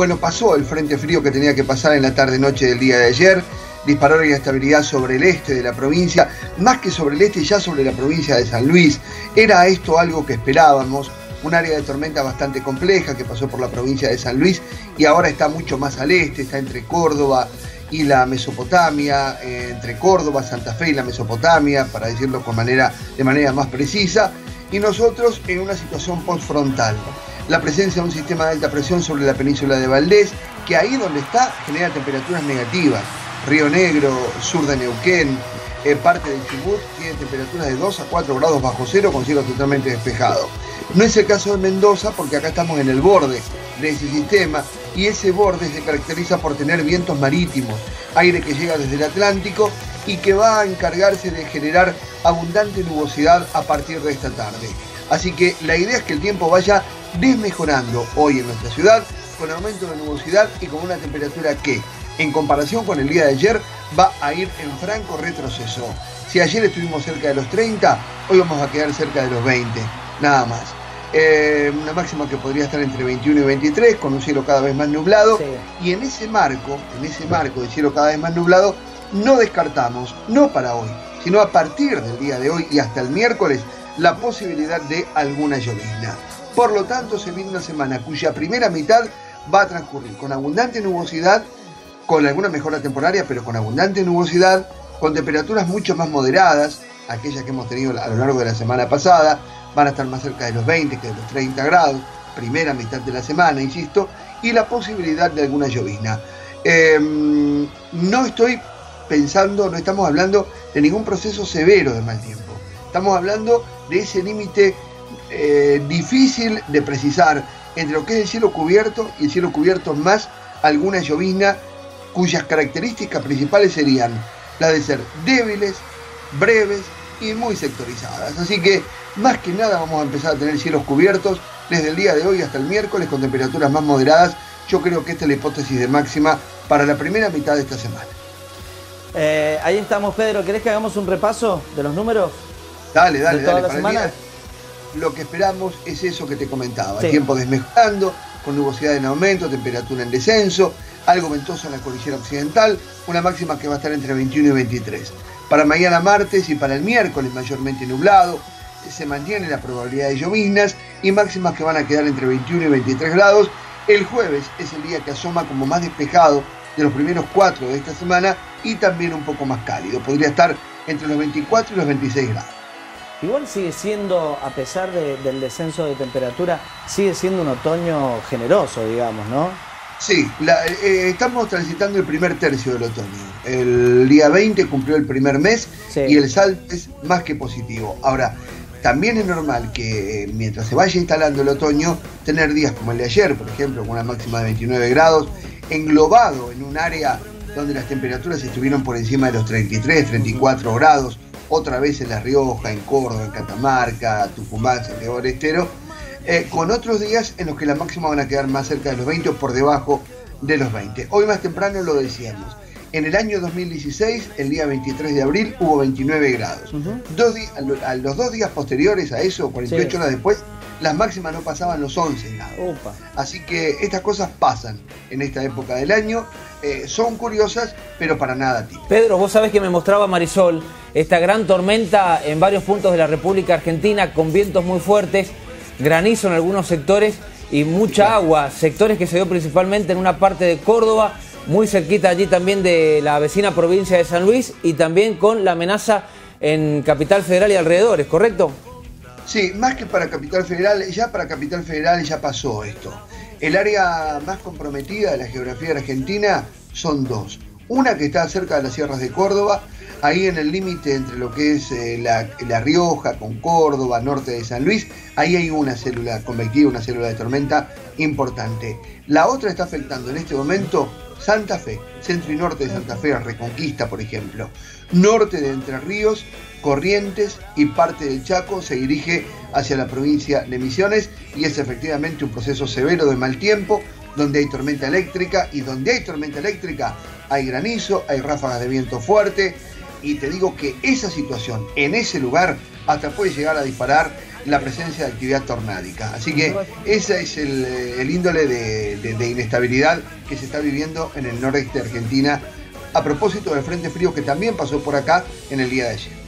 Bueno, pasó el frente frío que tenía que pasar en la tarde-noche del día de ayer, disparó la inestabilidad sobre el este de la provincia, más que sobre el este, ya sobre la provincia de San Luis. Era esto algo que esperábamos, un área de tormenta bastante compleja que pasó por la provincia de San Luis y ahora está mucho más al este, está entre Córdoba y la Mesopotamia, eh, entre Córdoba, Santa Fe y la Mesopotamia, para decirlo de manera más precisa, y nosotros en una situación postfrontal. La presencia de un sistema de alta presión sobre la península de Valdés, que ahí donde está genera temperaturas negativas. Río Negro, sur de Neuquén, eh, parte del Chubut tiene temperaturas de 2 a 4 grados bajo cero con cielo totalmente despejado. No es el caso de Mendoza porque acá estamos en el borde de ese sistema y ese borde se caracteriza por tener vientos marítimos, aire que llega desde el Atlántico y que va a encargarse de generar abundante nubosidad a partir de esta tarde. Así que la idea es que el tiempo vaya desmejorando hoy en nuestra ciudad con aumento de nubosidad y con una temperatura que, en comparación con el día de ayer, va a ir en franco retroceso. Si ayer estuvimos cerca de los 30, hoy vamos a quedar cerca de los 20, nada más. Eh, una máxima que podría estar entre 21 y 23, con un cielo cada vez más nublado. Y en ese marco, en ese marco de cielo cada vez más nublado, no descartamos, no para hoy, sino a partir del día de hoy y hasta el miércoles, la posibilidad de alguna llovizna. Por lo tanto, se viene una semana cuya primera mitad va a transcurrir con abundante nubosidad, con alguna mejora temporaria, pero con abundante nubosidad, con temperaturas mucho más moderadas, aquellas que hemos tenido a lo largo de la semana pasada, van a estar más cerca de los 20 que de los 30 grados, primera mitad de la semana, insisto, y la posibilidad de alguna llovizna. Em, no estoy pensando, no estamos hablando de ningún proceso severo de mal tiempo. Estamos hablando de ese límite eh, difícil de precisar entre lo que es el cielo cubierto y el cielo cubierto más alguna llovizna cuyas características principales serían las de ser débiles, breves y muy sectorizadas. Así que más que nada vamos a empezar a tener cielos cubiertos desde el día de hoy hasta el miércoles con temperaturas más moderadas. Yo creo que esta es la hipótesis de máxima para la primera mitad de esta semana. Eh, ahí estamos, Pedro. ¿Querés que hagamos un repaso de los números? Dale, dale, dale. La semana? Lo que esperamos es eso que te comentaba. El tiempo desmejorando, con nubosidad en aumento, temperatura en descenso, algo ventoso en la cordillera occidental, una máxima que va a estar entre 21 y 23. Para mañana martes y para el miércoles mayormente nublado, se mantiene la probabilidad de lloviznas y máximas que van a quedar entre 21 y 23 grados. El jueves es el día que asoma como más despejado de los primeros cuatro de esta semana y también un poco más cálido. Podría estar entre los 24 y los 26 grados. Igual sigue siendo, a pesar del descenso de temperatura, sigue siendo un otoño generoso, digamos, ¿no? Sí, eh, estamos transitando el primer tercio del otoño. El día 20 cumplió el primer mes y el salto es más que positivo. Ahora, también es normal que eh, mientras se vaya instalando el otoño, tener días como el de ayer, por ejemplo, con una máxima de 29 grados, englobado en un área donde las temperaturas estuvieron por encima de los 33, 34 grados, otra vez en La Rioja, en Córdoba, en Catamarca, Tucumán, Santiago del Estero eh, con otros días en los que la máxima van a quedar más cerca de los 20 o por debajo de los 20. Hoy más temprano lo decíamos. En el año 2016, el día 23 de abril, hubo 29 grados. a, los dos días posteriores a eso, 48 horas después, las máximas no pasaban los 11 grados. Así que estas cosas pasan en esta época del año. Eh, son curiosas, pero para nada típicas. Pedro, vos sabés que me mostraba Marisol esta gran tormenta en varios puntos de la República Argentina con vientos muy fuertes granizo en algunos sectores y mucha agua, sectores que se dio principalmente en una parte de Córdoba, muy cerquita allí también de la vecina provincia de San Luis y también con la amenaza en Capital Federal y alrededores, ¿correcto? Sí, más que para Capital Federal, ya para Capital Federal ya pasó esto. El área más comprometida de la geografía argentina son dos. Una que está cerca de las sierras de Córdoba, ahí en el límite entre lo que es eh, la, Rioja con Córdoba, norte de San Luis, ahí hay una célula convectiva, una célula de tormenta importante. La otra está afectando en este momento Santa Fe, centro y norte de Santa Fe, Reconquista, por ejemplo. Norte de Entre Ríos, Corrientes y parte del Chaco se dirige hacia la provincia de Misiones y es efectivamente un proceso severo de mal tiempo, donde hay tormenta eléctrica y donde hay tormenta eléctrica hay granizo, hay ráfagas de viento fuerte, y te digo que esa situación en ese lugar hasta puede llegar a disparar la presencia de actividad tornádica. Así que ese es el, índole de, inestabilidad que se está viviendo en el noreste de Argentina a propósito del frente frío que también pasó por acá en el día de ayer.